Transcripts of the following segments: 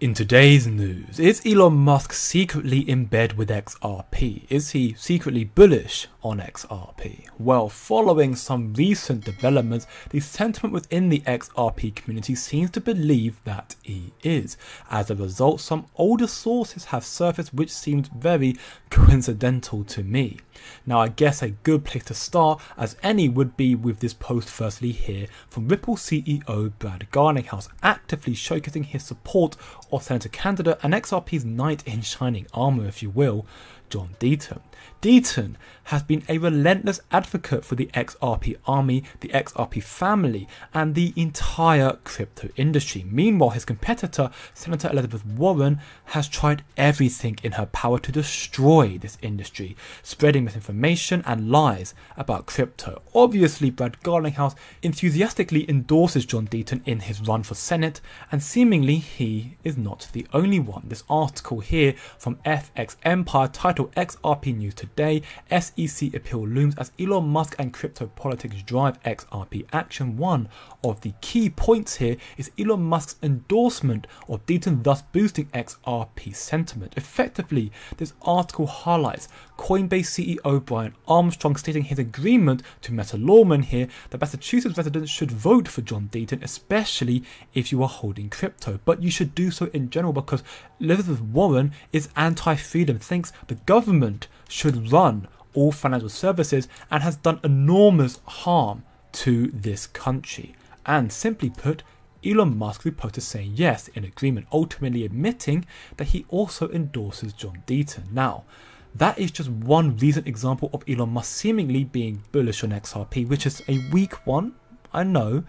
In today's news, is Elon Musk secretly in bed with XRP? Is he secretly bullish on XRP? Well, following some recent developments, the sentiment within the XRP community seems to believe that he is. As a result, some older sources have surfaced which seems very coincidental to me. Now, I guess a good place to start, as any, would be with this post firstly here from Ripple CEO Brad Garlinghouse, actively showcasing his support of Senator candidate and XRP's knight in shining armour, if you will, John Deaton. Deaton has been a relentless advocate for the XRP army, the XRP family, and the entire crypto industry. Meanwhile, his competitor, Senator Elizabeth Warren, has tried everything in her power to destroy this industry, spreading misinformation and lies about crypto. Obviously, Brad Garlinghouse enthusiastically endorses John Deaton in his run for Senate, and seemingly he is not the only one. This article here from FX Empire titled XRP News Today SEC appeal looms as Elon Musk and crypto politics drive XRP action. One of the key points here is Elon Musk's endorsement of Deaton, thus boosting XRP sentiment. Effectively, this article highlights Coinbase CEO Brian Armstrong stating his agreement to Meta lawman here that Massachusetts residents should vote for John Deaton, especially if you are holding crypto. But you should do so in general because Elizabeth Warren is anti freedom, thinks the government should run all financial services and has done enormous harm to this country. And simply put, Elon Musk reported saying yes in agreement, ultimately admitting that he also endorses John Deaton. Now, that is just one recent example of Elon Musk seemingly being bullish on XRP, which is a weak one, I know,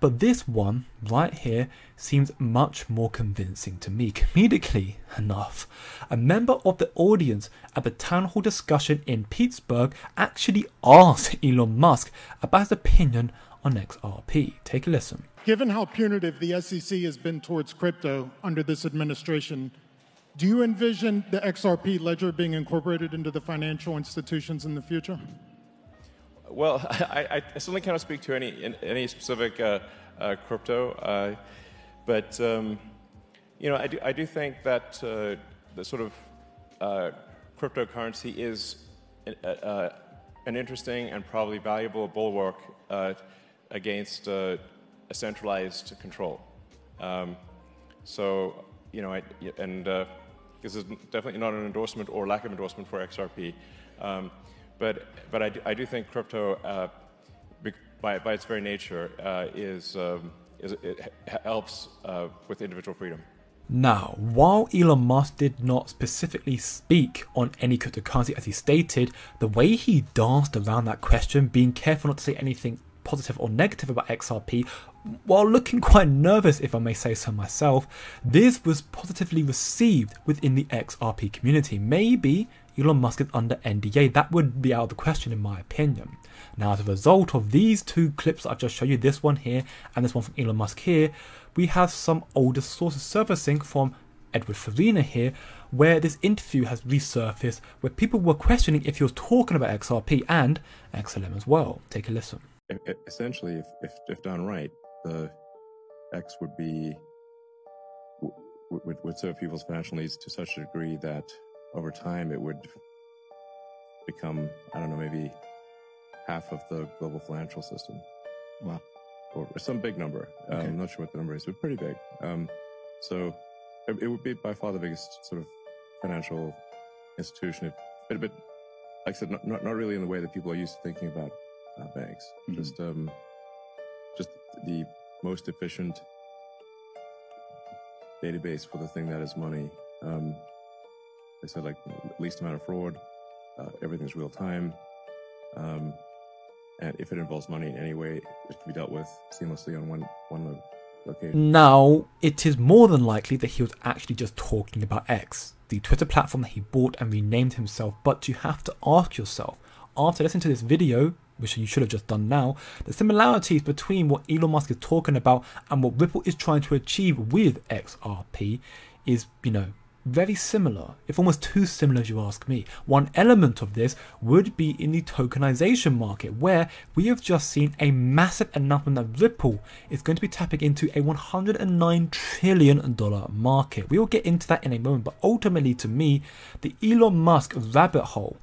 but this one right here seems much more convincing to me, comedically enough. A member of the audience at the town hall discussion in Pittsburgh actually asked Elon Musk about his opinion on XRP. Take a listen. Given how punitive the SEC has been towards crypto under this administration, do you envision the XRP ledger being incorporated into the financial institutions in the future? Well, I, I, certainly cannot speak to any any specific uh, uh, crypto, uh, but um, you know, I do, I do think that uh, the sort of uh, cryptocurrency is uh, an interesting and probably valuable bulwark against a centralized control. Um, so, you know, I, and this is definitely not an endorsement or lack of endorsement for XRP. Um, but but I do, I do think crypto, uh, by, by its very nature, uh, is, um, is it helps uh, with individual freedom. Now, while Elon Musk did not specifically speak on any cryptocurrency as he stated, the way he danced around that question, being careful not to say anything positive or negative about XRP, while looking quite nervous, if I may say so myself, this was positively received within the XRP community. Maybe Elon Musk is under NDA. That would be out of the question, in my opinion. Now, as a result of these two clips I've just shown you, this one here and this one from Elon Musk here, we have some older sources surfacing from Edward Farina here, where this interview has resurfaced, where people were questioning if he was talking about XRP and XLM as well. Take a listen. Essentially, if, if, if done right, the X would be would, would serve people's financial needs to such a degree that over time it would become, I don't know, maybe half of the global financial system. Wow. Or some big number. Um, I'm not sure what the number is, but pretty big. Um, so it, it, would be by far the biggest sort of financial institution. but, but like I said, not, not, not, really in the way that people are used to thinking about uh, banks. Mm-hmm. Just, um, just the most efficient database for the thing that is money. Um, they said like least amount of fraud, uh, everything's real time, um, and if it involves money in any way, it can be dealt with seamlessly on one one location. Now, it is more than likely that he was actually just talking about X, the Twitter platform that he bought and renamed himself. But you have to ask yourself, after listening to this video, which you should have just done now, the similarities between what Elon Musk is talking about and what Ripple is trying to achieve with XRP is, you know, very similar, if almost too similar if you ask me. One element of this would be in the tokenization market, where we have just seen a massive announcement that Ripple is going to be tapping into a $109 trillion market. We will get into that in a moment, but ultimately, to me, the Elon Musk rabbit hole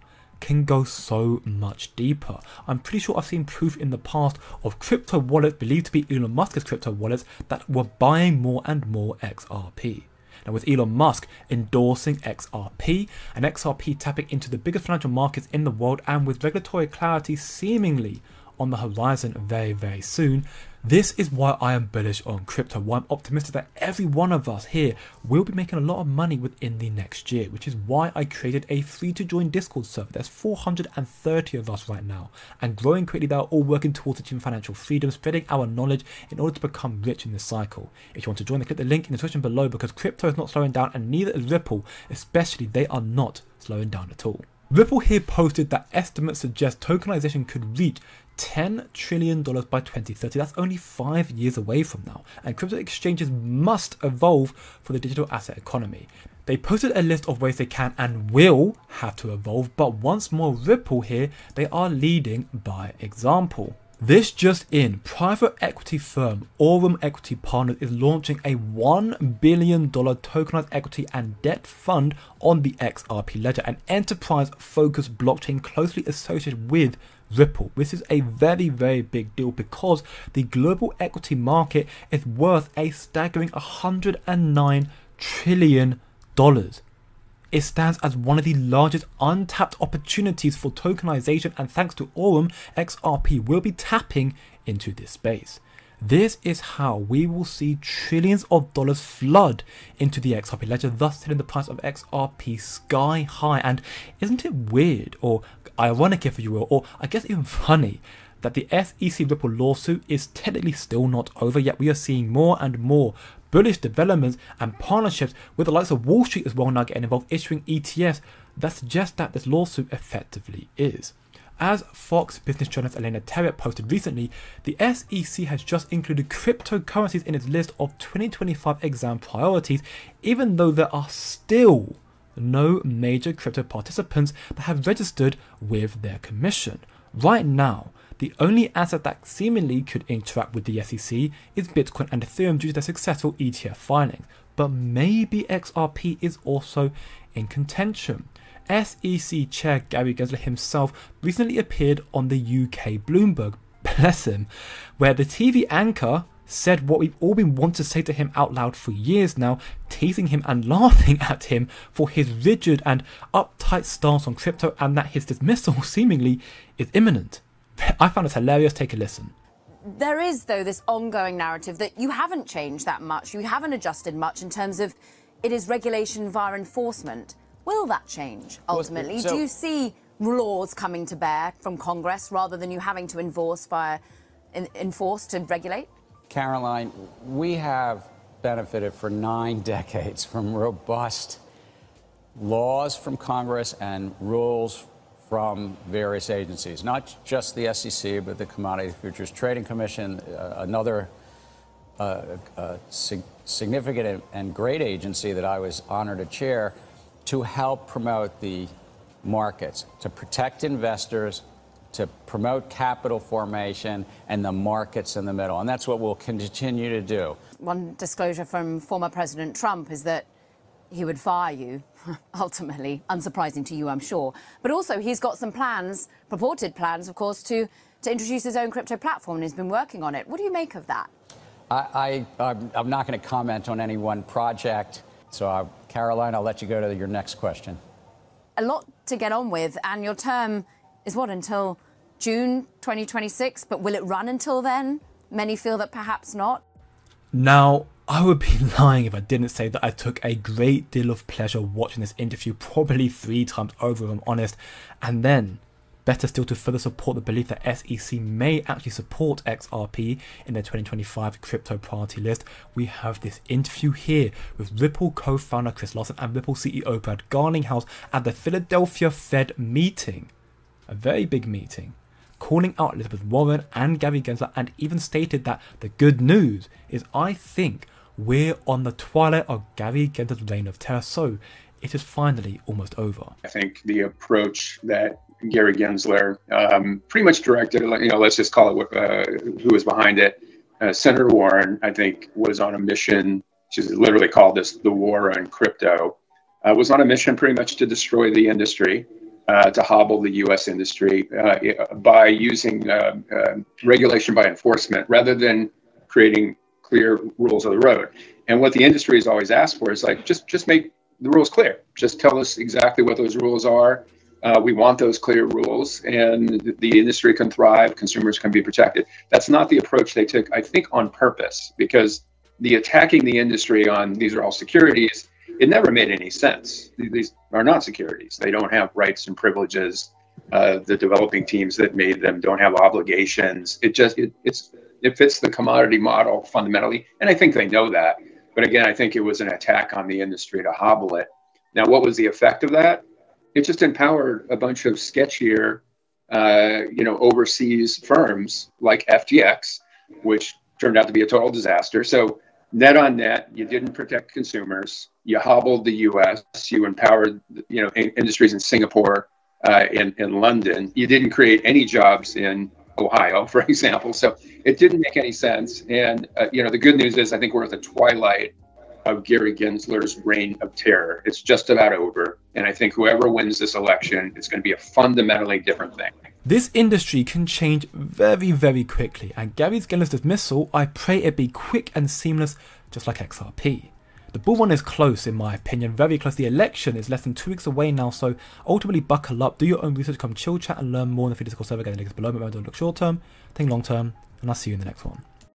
can go so much deeper. I'm pretty sure I've seen proof in the past of crypto wallets believed to be Elon Musk's crypto wallets that were buying more and more XRP. Now, with Elon Musk endorsing XRP and XRP tapping into the biggest financial markets in the world, and with regulatory clarity seemingly on the horizon very, very soon, this is why I am bullish on crypto, why I'm optimistic that every one of us here will be making a lot of money within the next year, which is why I created a free to join Discord server. There's 430 of us right now and growing quickly that are all working towards achieving financial freedom, spreading our knowledge in order to become rich in this cycle. If you want to join, click the link in the description below because crypto is not slowing down and neither is Ripple, especially they are not slowing down at all. Ripple here posted that estimates suggest tokenization could reach $10 trillion by 2030. That's only five years away from now. And crypto exchanges must evolve for the digital asset economy. They posted a list of ways they can and will have to evolve, but once more, Ripple here, they are leading by example. This just in, private equity firm Aurum Equity Partners is launching a $1 billion tokenized equity and debt fund on the XRP ledger, an enterprise focused blockchain closely associated with Ripple. This is a very, very big deal because the global equity market is worth a staggering $109 trillion. It stands as one of the largest untapped opportunities for tokenization, and thanks to Aurum, XRP will be tapping into this space. This is how we will see trillions of dollars flood into the XRP ledger, thus hitting the price of XRP sky high. And isn't it weird, or ironic if you will, or I guess even funny, that the SEC Ripple lawsuit is technically still not over, yet we are seeing more and more bullish developments and partnerships with the likes of Wall Street as well now getting involved issuing ETFs that suggest that this lawsuit effectively is. As Fox business journalist Eleanor Terrett posted recently, the SEC has just included cryptocurrencies in its list of 2025 exam priorities, even though there are still no major crypto participants that have registered with their commission. Right now, the only asset that seemingly could interact with the SEC is Bitcoin and Ethereum due to their successful ETF filings, but maybe XRP is also in contention. SEC Chair Gary Gensler himself recently appeared on the UK Bloomberg, bless him, where the TV anchor said what we've all been wanting to say to him out loud for years now, teasing him and laughing at him for his rigid and uptight stance on crypto and that his dismissal seemingly is imminent. I found it hilarious. Take a listen. There is, though, this ongoing narrative that you haven't changed that much, you haven't adjusted much in terms of it is regulation via enforcement. Will that change ultimately? So, Do you see laws coming to bear from Congress rather than you having to enforce via enforce to regulate? Caroline, we have benefited for nine decades from robust laws from Congress and rules from various agencies, not just the SEC, but the Commodity Futures Trading Commission, uh, another uh, uh, sig significant and great agency that I was honored to chair to help promote the markets, to protect investors, to promote capital formation and the markets in the middle. And that's what we'll continue to do. One disclosure from former President Trump is that he would fire you, ultimately. Unsurprising to you, I'm sure. But also, he's got some plans, purported plans, of course, to, to introduce his own crypto platform, and he's been working on it. What do you make of that? I, I, am not going to comment on any one project. So, uh, Caroline, I'll let you go to your next question. A lot to get on with, and your term is what, until June 2026? But will it run until then? Many feel that perhaps not. Now, I would be lying if I didn't say that I took a great deal of pleasure watching this interview, probably three times over, if I'm honest. And then, better still, to further support the belief that SEC may actually support XRP in their 2025 crypto priority list, we have this interview here with Ripple co founder Chris Larsen and Ripple CEO Brad Garlinghouse at the Philadelphia Fed meeting. A very big meeting calling out Elizabeth Warren and Gary Gensler and even stated that the good news is I think we're on the twilight of Gary Gensler's reign of terror, so it is finally almost over. I think the approach that Gary Gensler um, pretty much directed, you know, let's just call it uh, who was behind it. Uh, Senator Warren, I think, was on a mission. She's literally called this the war on crypto. Uh, was on a mission pretty much to destroy the industry, uh, to hobble the U.S. industry uh, by using uh, regulation by enforcement rather than creating clear rules of the road. And what the industry has always asked for is like just just make the rules clear. Just tell us exactly what those rules are. Uh, we want those clear rules, and the industry can thrive. Consumers can be protected. That's not the approach they took, I think, on purpose, because the attacking the industry on these are all securities. It never made any sense. These are not securities. They don't have rights and privileges. Uh, the developing teams that made them don't have obligations. It just it, it's it fits the commodity model fundamentally, and I think they know that. But again, I think it was an attack on the industry to hobble it. Now, what was the effect of that? It just empowered a bunch of sketchier, uh, you know, overseas firms like FTX, which turned out to be a total disaster. So net on net, you didn't protect consumers. You hobbled the U.S. You empowered, you know, in- industries in Singapore, uh, in in London. You didn't create any jobs in Ohio, for example. So it didn't make any sense. And, uh, you know, the good news is I think we're at the twilight of Gary Gensler's reign of terror. It's just about over. And I think whoever wins this election, it's going to be a fundamentally different thing. This industry can change very, very quickly. And Gary Gensler's dismissal, I pray it be quick and seamless, just like XRP. The bull run is close, in my opinion, very close. The election is less than two weeks away now, so ultimately buckle up, do your own research, come chill chat and learn more in the physical server. Get the links below. Remember, don't look short term, think long term, and I'll see you in the next one.